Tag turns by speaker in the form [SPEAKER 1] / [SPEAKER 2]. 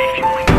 [SPEAKER 1] refueling.